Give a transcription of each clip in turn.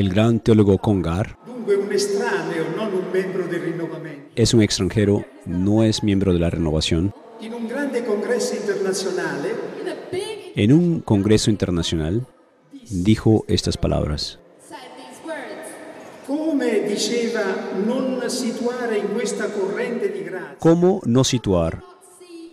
El gran teólogo Congar es un extranjero, no es miembro de la renovación. En un congreso internacional dijo estas palabras. ¿Cómo no situar?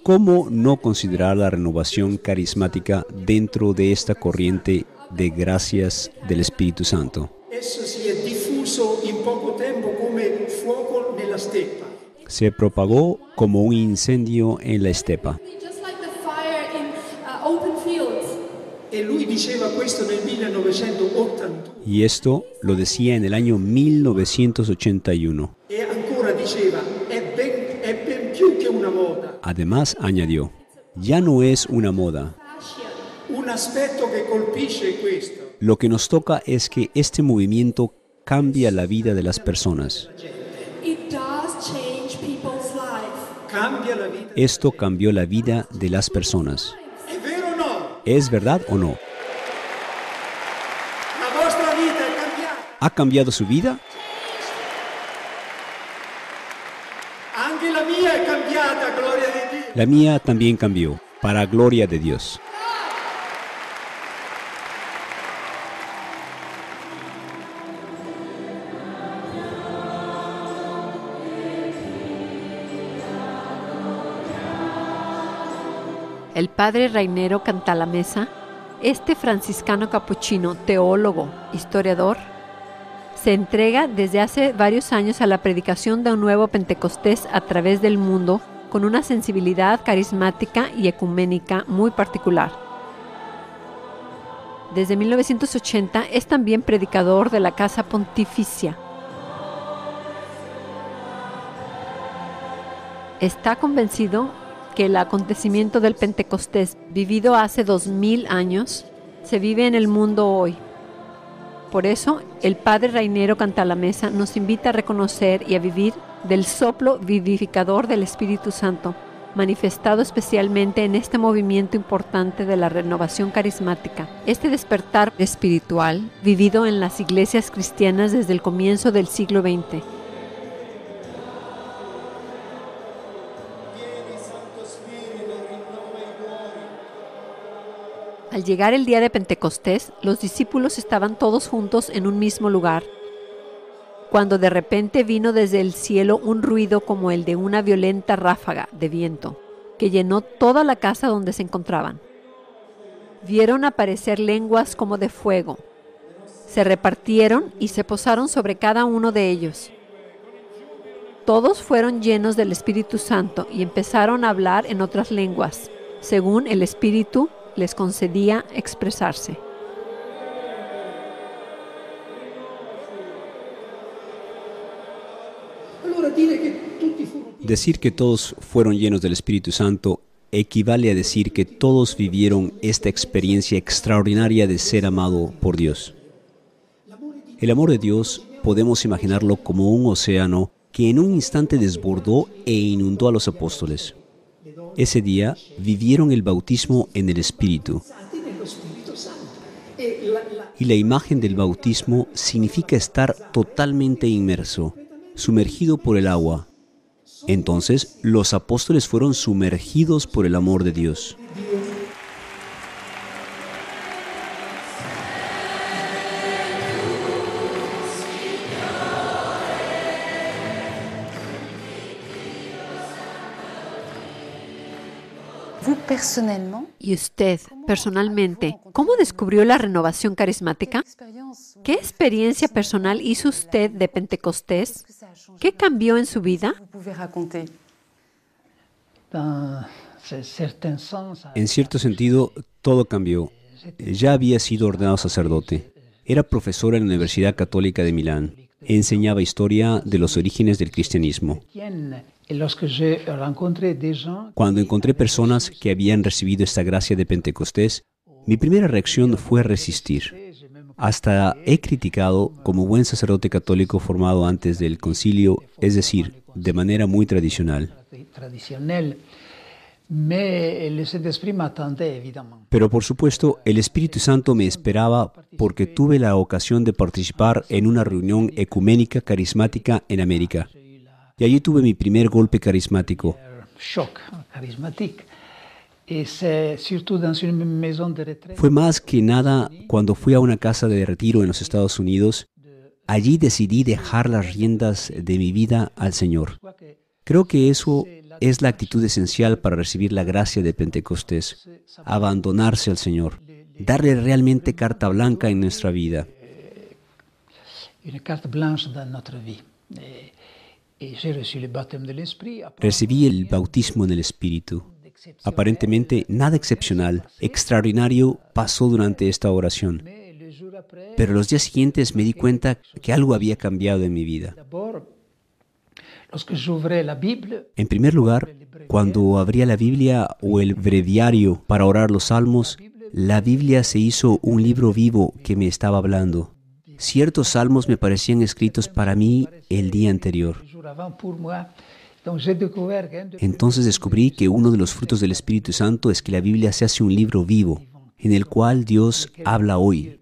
¿Cómo no considerar la renovación carismática dentro de esta corriente de gracias del Espíritu Santo? Esso si è diffuso in poco tempo come fuoco nella steppa Se propagó como un incendio en la estepa. Just like the fire in uh, e lui diceva questo nel 1981 Y esto lo decía en el año 1981. e Además añadió, ya no es una moda. un aspetto che colpisce questo Lo que nos toca es que este movimiento cambia la vida de las personas. Esto cambió la vida de las personas. ¿Es verdad o no? ¿Ha cambiado su vida? La mía también cambió, para gloria de Dios. El padre Rainero Cantalamesa, este franciscano capuchino, teólogo, historiador, se entrega desde hace varios años a la predicación de un nuevo Pentecostés a través del mundo con una sensibilidad carismática y ecuménica muy particular. Desde 1980 es también predicador de la Casa Pontificia. Está convencido que el acontecimiento del Pentecostés vivido hace dos mil años se vive en el mundo hoy. Por eso, el Padre Rainero Cantalamesa nos invita a reconocer y a vivir del soplo vivificador del Espíritu Santo, manifestado especialmente en este movimiento importante de la renovación carismática. Este despertar espiritual, vivido en las iglesias cristianas desde el comienzo del siglo XX. Al llegar el día de Pentecostés, los discípulos estaban todos juntos en un mismo lugar, cuando de repente vino desde el cielo un ruido como el de una violenta ráfaga de viento, que llenó toda la casa donde se encontraban. Vieron aparecer lenguas como de fuego. Se repartieron y se posaron sobre cada uno de ellos. Todos fueron llenos del Espíritu Santo y empezaron a hablar en otras lenguas, según el Espíritu les concedía expresarse. Decir que todos fueron llenos del Espíritu Santo equivale a decir que todos vivieron esta experiencia extraordinaria de ser amado por Dios. El amor de Dios podemos imaginarlo como un océano que en un instante desbordó e inundó a los apóstoles. Ese día vivieron el bautismo en el Espíritu. Y la imagen del bautismo significa estar totalmente inmerso, sumergido por el agua. Entonces los apóstoles fueron sumergidos por el amor de Dios. ¿Y usted, personalmente, cómo descubrió la renovación carismática? ¿Qué experiencia personal hizo usted de Pentecostés? ¿Qué cambió en su vida? sens, En cierto sentido, todo cambió. Ya había sido ordenado sacerdote. Era profesor en la Universidad Católica de Milán. Enseñaba historia de los orígenes del cristianismo. Cuando encontré personas que habían recibido esta gracia de Pentecostés, mi primera reacción fue resistir. Hasta he criticado como buen sacerdote católico formado antes del concilio, es decir, de manera muy tradicional. Pero por supuesto, el Espíritu Santo me esperaba porque tuve la ocasión de participar en una reunión ecuménica carismática en América. Y allí tuve mi primer golpe carismático. Retraite. Fue más que nada cuando fui a una casa de retiro en los Estados Unidos. Allí decidí dejar las riendas de mi vida al Señor. Creo que eso es la actitud esencial para recibir la gracia de Pentecostés. Abandonarse al Señor. Darle realmente carta blanca en nuestra vida. Une carte blanche dans notre vie. Recibí el bautismo en el Espíritu. Aparentemente nada excepcional, extraordinario pasó durante esta oración. Pero los días siguientes me di cuenta que algo había cambiado en mi vida. En primer lugar, cuando abría la Biblia o el breviario para orar los salmos, la Biblia se hizo un libro vivo que me estaba hablando. Ciertos salmos me parecían escritos para mí el día anterior. Entonces descubrí que uno de los frutos del Espíritu Santo es que la Biblia se hace un libro vivo, en el cual Dios habla hoy.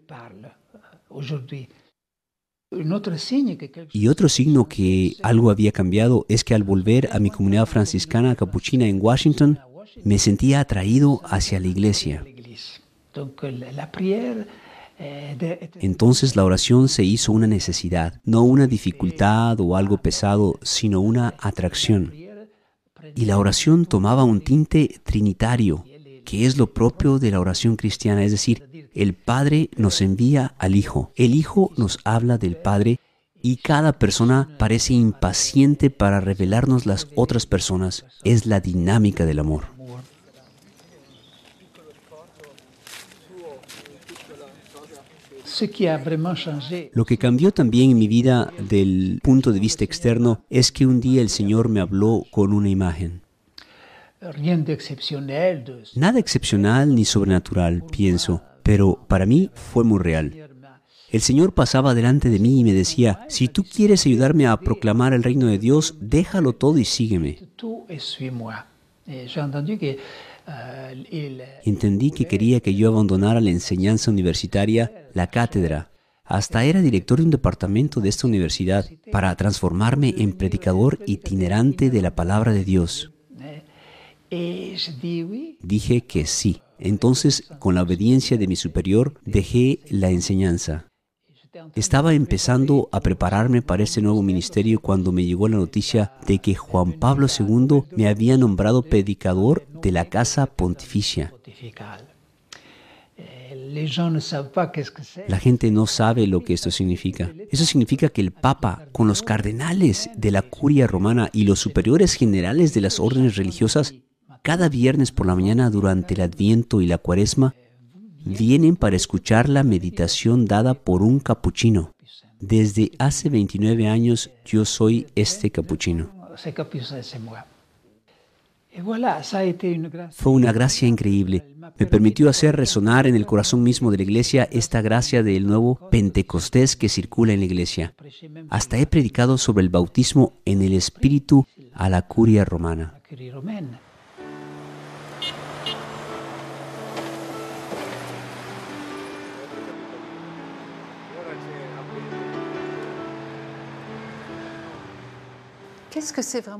Y otro signo que algo había cambiado es que al volver a mi comunidad franciscana capuchina en Washington, me sentía atraído hacia la iglesia. Entonces la oración se hizo una necesidad, no una dificultad o algo pesado, sino una atracción. Y la oración tomaba un tinte trinitario, que es lo propio de la oración cristiana, es decir, el Padre nos envía al Hijo, el Hijo nos habla del Padre y cada persona parece impaciente para revelarnos las otras personas. Es la dinámica del amor. Lo que cambió también en mi vida del punto de vista externo es que un día el Señor me habló con una imagen. Nada excepcional ni sobrenatural, pienso, pero para mí fue muy real. El Señor pasaba delante de mí y me decía, si tú quieres ayudarme a proclamar el reino de Dios, déjalo todo y sígueme. Entendí que quería que yo abandonara la enseñanza universitaria, la cátedra. Hasta era director de un departamento de esta universidad para transformarme en predicador itinerante de la palabra de Dios. Dije que sí. Entonces, con la obediencia de mi superior, dejé la enseñanza. Estaba empezando a prepararme para este nuevo ministerio cuando me llegó la noticia de que Juan Pablo II me había nombrado predicador de la Casa Pontificia. La gente no sabe lo que esto significa. Eso significa que el Papa, con los cardenales de la curia romana y los superiores generales de las órdenes religiosas, cada viernes por la mañana durante el Adviento y la Cuaresma, vienen para escuchar la meditación dada por un capuchino. Desde hace 29 años yo soy este capuchino. Fue una gracia increíble. Me permitió hacer resonar en el corazón mismo de la iglesia esta gracia del nuevo Pentecostés que circula en la iglesia. Hasta he predicado sobre el bautismo en el Espíritu a la curia romana.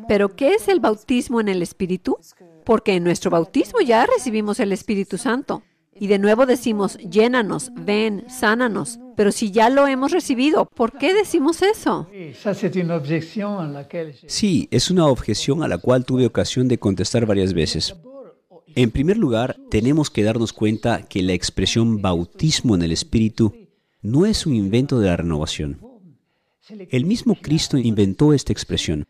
Pero ¿qué es el bautismo en el Espíritu? Porque en nuestro bautismo ya recibimos el Espíritu Santo. Y de nuevo decimos, llénanos, ven, sánanos. Pero si ya lo hemos recibido, ¿por qué decimos eso? Sí, es una objeción a la cual tuve ocasión de contestar varias veces. En primer lugar, tenemos que darnos cuenta que la expresión bautismo en el Espíritu no es un invento de la renovación. El mismo Cristo inventó esta expresión.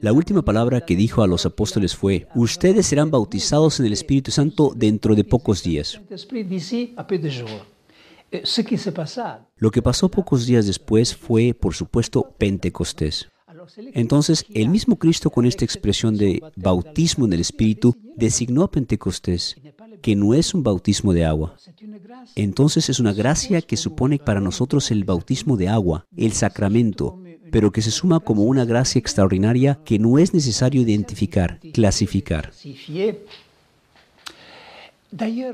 La última palabra que dijo a los apóstoles fue, ustedes serán bautizados en el Espíritu Santo dentro de pocos días. Lo que pasó pocos días después fue, por supuesto, Pentecostés. Entonces, el mismo Cristo con esta expresión de bautismo en el Espíritu designó a Pentecostés, que no es un bautismo de agua. Entonces es una gracia que supone para nosotros el bautismo de agua, el sacramento, pero que se suma como una gracia extraordinaria que no es necesario identificar, clasificar.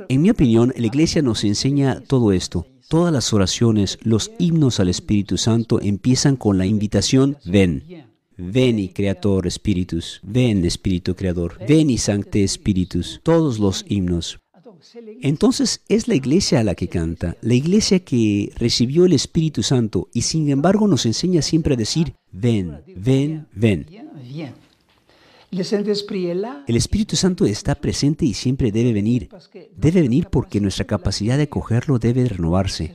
En mi opinión, la iglesia nos enseña todo esto. Todas las oraciones, los himnos al Espíritu Santo empiezan con la invitación, ven. Veni Creator Spiritus, ven Espíritu Creador, veni Sancte Spiritus, todos los himnos. Entonces es la iglesia a la que canta, la iglesia que recibió el Espíritu Santo y sin embargo nos enseña siempre a decir, ven, ven, ven. El Espíritu Santo está presente y siempre debe venir. Debe venir porque nuestra capacidad de acogerlo debe renovarse.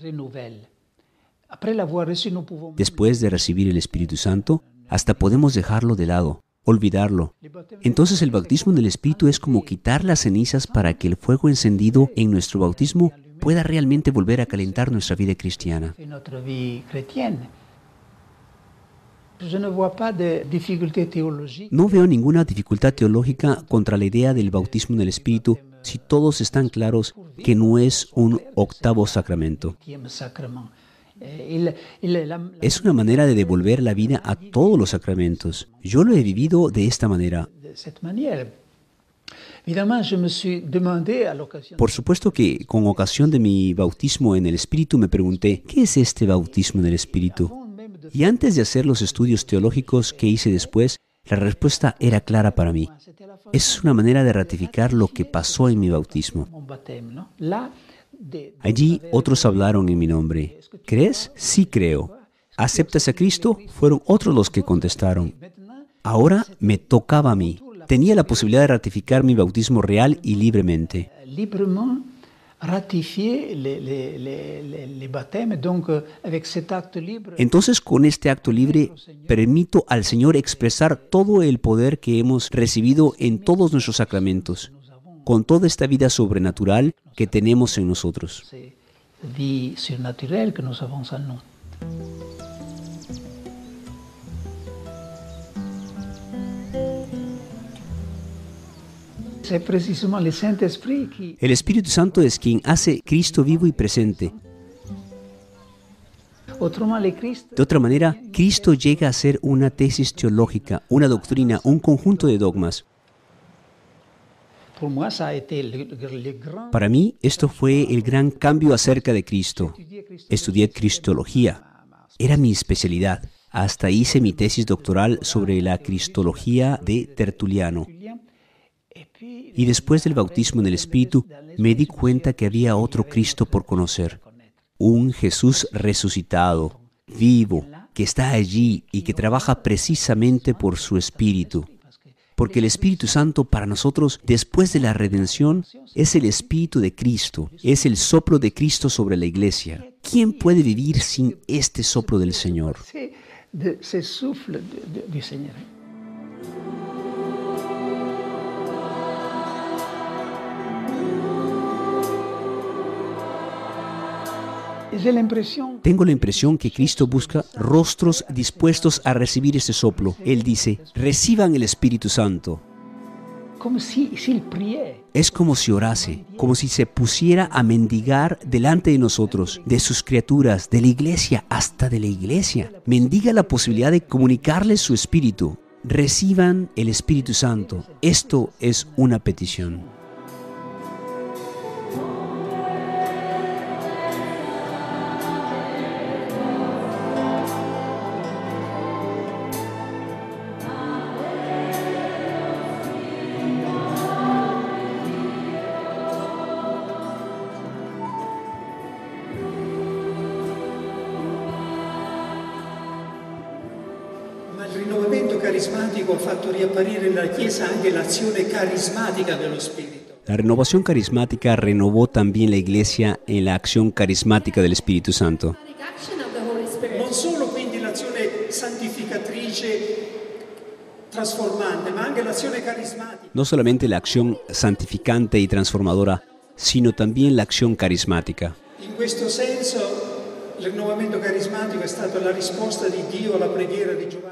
Después de recibir el Espíritu Santo, hasta podemos dejarlo de lado, olvidarlo. Entonces el bautismo en el Espíritu es como quitar las cenizas para que el fuego encendido en nuestro bautismo pueda realmente volver a calentar nuestra vida cristiana. No veo ninguna dificultad teológica contra la idea del bautismo en el Espíritu si todos están claros que no es un octavo sacramento. Eh, Es una manera de devolver la vida a todos los sacramentos. Yo lo he vivido de esta manera. Por supuesto que con ocasión de mi bautismo en el Espíritu me pregunté, ¿qué es este bautismo en el Espíritu? Y antes de hacer los estudios teológicos que hice después, la respuesta era clara para mí. Es una manera de ratificar lo que pasó en mi bautismo. Allí otros hablaron en mi nombre. ¿Crees? Sí creo. ¿Aceptas a Cristo? Fueron otros los que contestaron. Ahora me tocaba a mí. Tenía la posibilidad de ratificar mi bautismo real y libremente. Entonces, con este acto libre, permito al Señor expresar todo el poder que hemos recibido en todos nuestros sacramentos, con toda esta vida sobrenatural que tenemos en nosotros. vie surnaturelle que nous avons en nous. El Espíritu Santo es quien hace Cristo vivo y presente. De otra manera, Cristo llega a ser una tesis teológica, una doctrina, un conjunto de dogmas. pour moi, ça a été le, le- le grand Para mí, esto fue el gran cambio acerca de Cristo. Estudié Cristología. Era mi especialidad. Hasta hice mi tesis doctoral sobre la Cristología de Tertuliano. Y después del bautismo en el Espíritu, me di cuenta que había otro Cristo por conocer. Un Jesús resucitado, vivo, que está allí y que trabaja precisamente por su Espíritu. Porque el Espíritu Santo para nosotros, después de la redención, es el Espíritu de Cristo, es el soplo de Cristo sobre la iglesia. ¿Quién puede vivir sin este soplo del Señor? Tengo la impresión que Cristo busca rostros dispuestos a recibir ese soplo. Él dice, reciban el Espíritu Santo. Es como si orase, como si se pusiera a mendigar delante de nosotros, de sus criaturas, de la iglesia, hasta de la iglesia. Mendiga la posibilidad de comunicarles su espíritu. Reciban el Espíritu Santo. Esto es una petición. Carismatico ha fatto riapparire nella Chiesa anche l'azione carismatica dello Spirito. La renovación carismática renovó también la iglesia en la acción carismática del Espíritu Santo. charismatic action of the Holy Spirit. Non solo quindi l'azione santificatrice trasformante, ma anche l'azione carismatica. No solamente la acción santificante y transformadora, sino también la acción carismática. In questo senso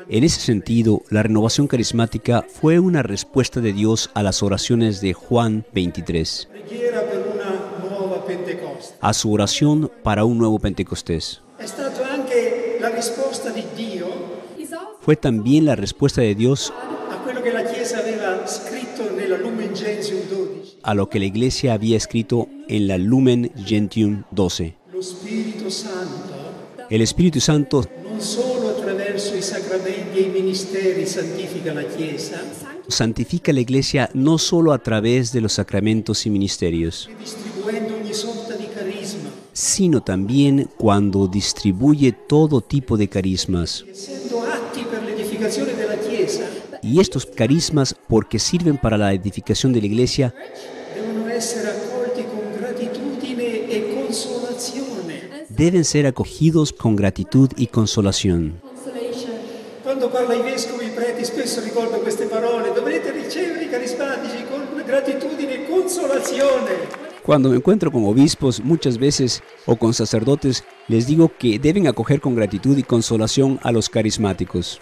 En ese sentido, la renovación carismática fue una respuesta de Dios a las oraciones de Juan 23, Preghiera per una nuova Pentecoste. a su oración para un nuevo Pentecostés. Fue también la respuesta de Dios a quello che la Chiesa aveva scritto nella Lumen Gentium 12. a lo que la iglesia había escrito en la Lumen Gentium 12. Lo Spirito Santo El Espíritu Santo e i ministeri santifica la Chiesa, santifica la iglesia no solo a través de los sacramentos y ministerios, sino también cuando distribuye todo tipo de carismas. Y estos carismas, porque sirven para la edificación de la iglesia, e deben ser acogidos con gratitud y consolación. Parlo ai vescovi ai preti spesso e. Cuando me encuentro con obispos muchas veces o con sacerdotes, les digo que deben acoger con gratitud y consolación a los carismáticos.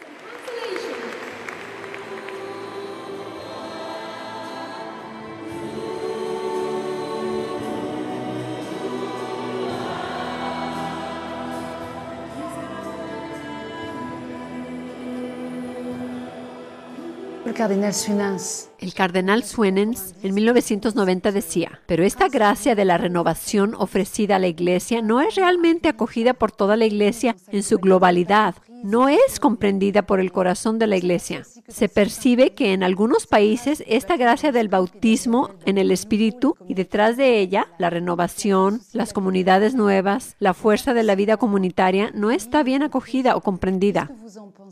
El cardenal Suenens en 1990 decía, pero esta gracia de la renovación ofrecida a la iglesia no es realmente acogida por toda la iglesia en su globalidad, no es comprendida por el corazón de la iglesia. Se percibe que en algunos países esta gracia del bautismo en el Espíritu y detrás de ella la renovación, las comunidades nuevas, la fuerza de la vida comunitaria no está bien acogida o comprendida.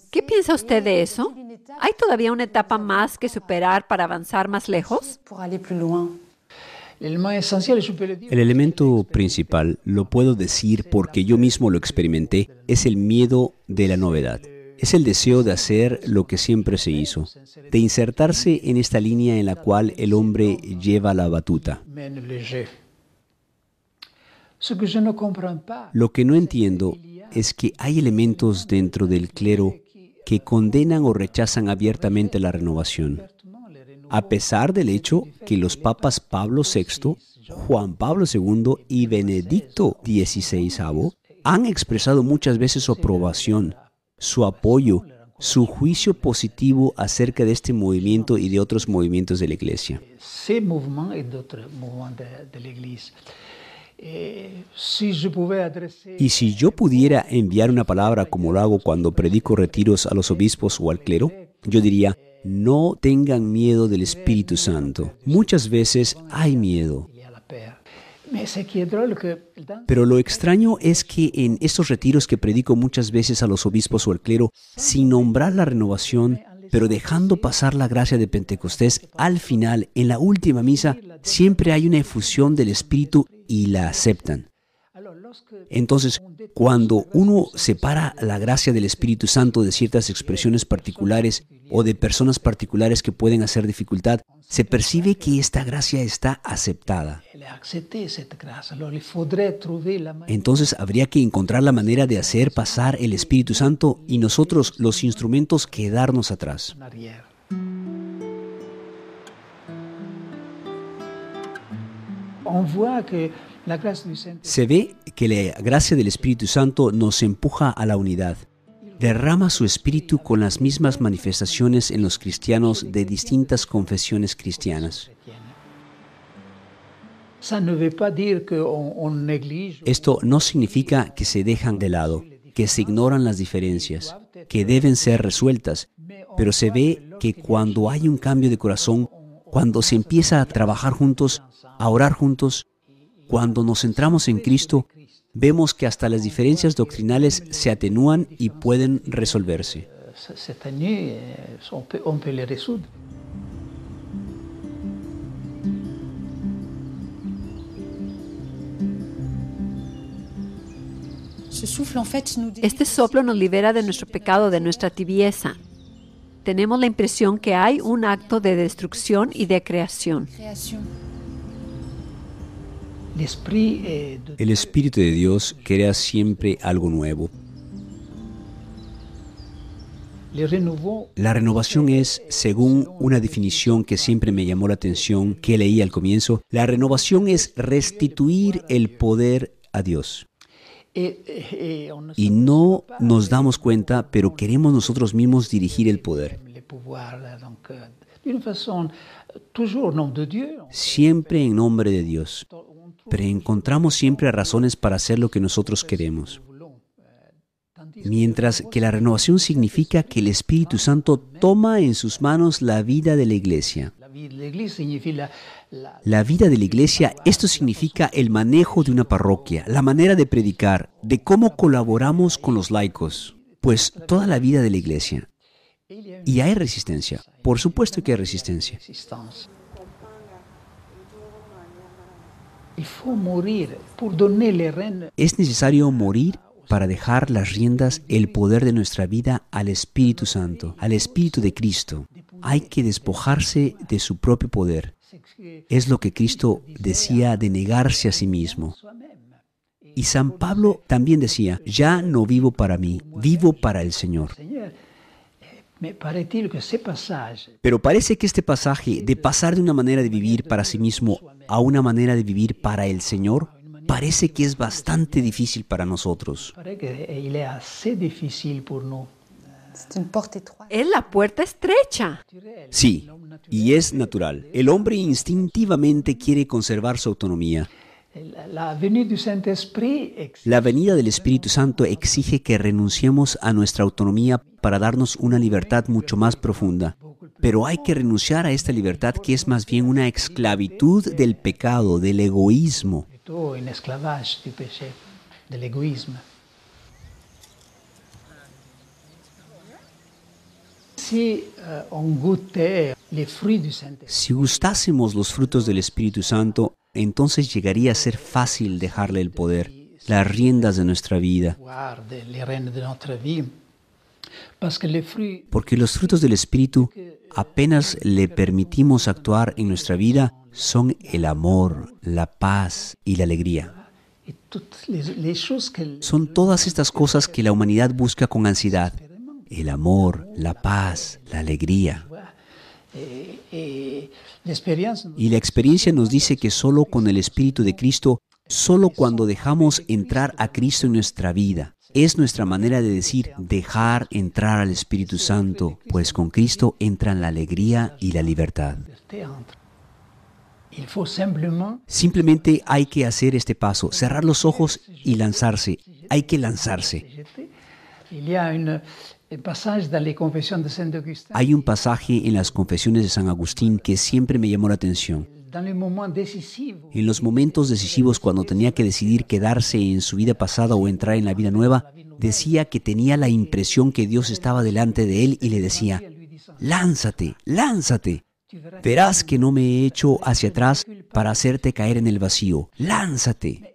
¿Qué piensa usted de eso? ¿Hay todavía una etapa más que superar para avanzar más lejos? El elemento principal, lo puedo decir porque yo mismo lo experimenté, es el miedo de la novedad. Es el deseo de hacer lo que siempre se hizo, de insertarse en esta línea en la cual el hombre lleva la batuta. Lo que no entiendo es que hay elementos dentro del clero que condenan o rechazan abiertamente la renovación, a pesar del hecho que los papas Pablo VI, Juan Pablo II y Benedicto XVI han expresado muchas veces su aprobación, su apoyo, su juicio positivo acerca de este movimiento y de otros movimientos de la Iglesia. Adresser Y si yo pudiera enviar una palabra como lo hago cuando predico retiros a los obispos o al clero, yo diría, no tengan miedo del Espíritu Santo. Muchas veces hay miedo, pero lo extraño es que en estos retiros que predico muchas veces a los obispos o al clero, sin nombrar la renovación, pero dejando pasar la gracia de Pentecostés, al final, en la última misa, siempre hay una efusión del Espíritu y la aceptan. Entonces, cuando uno separa la gracia del Espíritu Santo de ciertas expresiones particulares o de personas particulares que pueden hacer dificultad, se percibe que esta gracia está aceptada. Entonces habría que encontrar la manera de hacer pasar el Espíritu Santo y nosotros, los instrumentos, quedarnos atrás. que Se ve que la gracia del Espíritu Santo nos empuja a la unidad. Derrama su espíritu con las mismas manifestaciones en los cristianos de distintas confesiones cristianas. Esto no significa que se dejan de lado, que se ignoran las diferencias, que deben ser resueltas, pero se ve que cuando hay un cambio de corazón, cuando se empieza a trabajar juntos, a orar juntos, cuando nos centramos en Cristo, vemos que hasta las diferencias doctrinales se atenúan y pueden resolverse. Este soplo nos libera de nuestro pecado, de nuestra tibieza. Tenemos la impresión que hay un acto de destrucción y de creación. El Espíritu de Dios crea siempre algo nuevo. La renovación es, según una definición que siempre me llamó la atención, que leí al comienzo, la renovación es restituir el poder a Dios. Y no nos damos cuenta, pero queremos nosotros mismos dirigir el poder. siempre en nombre de Dios. Pero encontramos siempre razones para hacer lo que nosotros queremos. Mientras que la renovación significa que el Espíritu Santo toma en sus manos la vida de la iglesia. La vida de la iglesia, esto significa el manejo de una parroquia, la manera de predicar, de cómo colaboramos con los laicos, pues toda la vida de la iglesia. Y hay resistencia, por supuesto que hay resistencia. Es necesario morir para dejar las riendas, el poder de nuestra vida al Espíritu Santo, al Espíritu de Cristo. Hay que despojarse de su propio poder. Es lo que Cristo decía de negarse a sí mismo. Y San Pablo también decía, ya no vivo para mí, vivo para el Señor. Pero parece que este pasaje de pasar de una manera de vivir para sí mismo a una manera de vivir para el Señor, parece que es bastante difícil para nosotros. Es la puerta estrecha. Sí, y es natural. El hombre instintivamente quiere conservar su autonomía. La, venida del Espíritu Santo exige que renunciemos a nuestra autonomía para darnos una libertad mucho más profunda. Pero hay que renunciar a esta libertad que es más bien una esclavitud del pecado, del egoísmo. Saint-Esprit, Si gustásemos los frutos del Espíritu Santo, entonces llegaría a ser fácil dejarle el poder, las riendas de nuestra vida. Porque los frutos del Espíritu, apenas le permitimos actuar en nuestra vida, son el amor, la paz y la alegría. Son todas estas cosas que la humanidad busca con ansiedad. El amor, la paz, la alegría. Y la experiencia nos dice que solo con el Espíritu de Cristo, solo cuando dejamos entrar a Cristo en nuestra vida, es nuestra manera de decir dejar entrar al Espíritu Santo, pues con Cristo entran la alegría y la libertad. Simplemente hay que hacer este paso, cerrar los ojos y lanzarse. Hay que lanzarse. Hay un pasaje en las confesiones de San Agustín que siempre me llamó la atención. En los momentos decisivos cuando tenía que decidir quedarse en su vida pasada o entrar en la vida nueva, decía que tenía la impresión que Dios estaba delante de él y le decía, lánzate, lánzate. Verás que no me he hecho hacia atrás para hacerte caer en el vacío. Lánzate.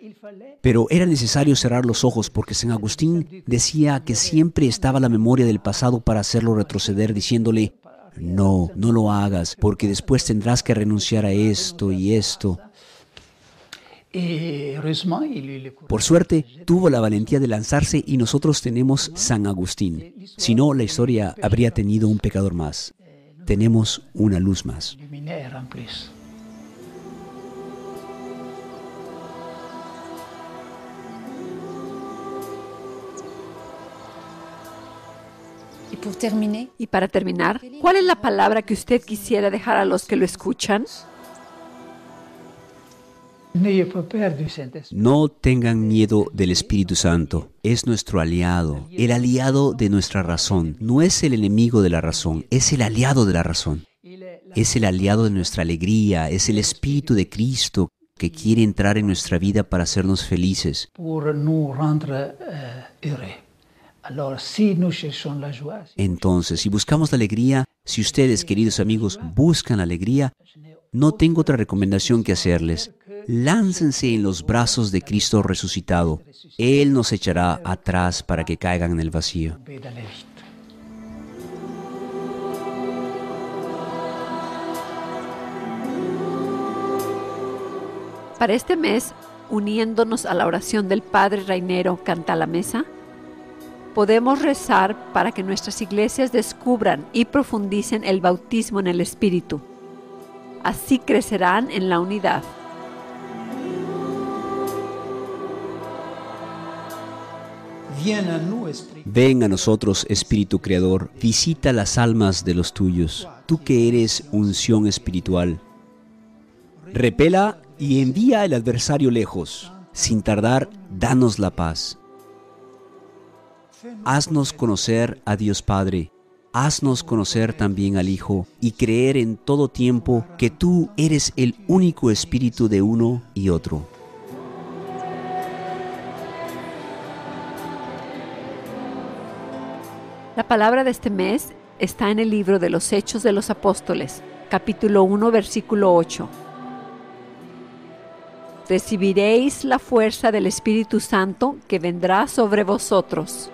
Pero era necesario cerrar los ojos porque San Agustín decía que siempre estaba la memoria del pasado para hacerlo retroceder diciéndole, no, no lo hagas, porque después tendrás que renunciar a esto y esto. Courage. Por suerte, tuvo la valentía de lanzarse y nosotros tenemos San Agustín. Si no, la historia habría tenido un pecador más. Tenemos una luz más. Y para terminar, ¿cuál es la palabra que usted quisiera dejar a los que lo escuchan? No tengan miedo del Espíritu Santo. Es nuestro aliado, el aliado de nuestra razón. No es el enemigo de la razón, es el aliado de la razón. Es el aliado de nuestra alegría, es el Espíritu de Cristo que quiere entrar en nuestra vida para hacernos felices. Entonces, si buscamos la alegría, si ustedes, queridos amigos, buscan la alegría, no tengo otra recomendación que hacerles. Láncense en los brazos de Cristo resucitado. Él nos echará atrás para que caigan en el vacío. Para este mes, uniéndonos a la oración del Padre Reinero Canta la Mesa, podemos rezar para que nuestras iglesias descubran y profundicen el bautismo en el Espíritu. Así crecerán en la unidad. Ven a nosotros, Espíritu Creador, visita las almas de los tuyos. tú que eres unción espiritual. Repela y envía al adversario lejos. Sin tardar, danos la paz. Haznos conocer a Dios Padre. Haznos conocer también al Hijo y creer en todo tiempo que tú eres el único espíritu de uno y otro. La palabra de este mes está en el libro de los Hechos de los Apóstoles, capítulo 1, versículo 8. Recibiréis la fuerza del Espíritu Santo que vendrá sobre vosotros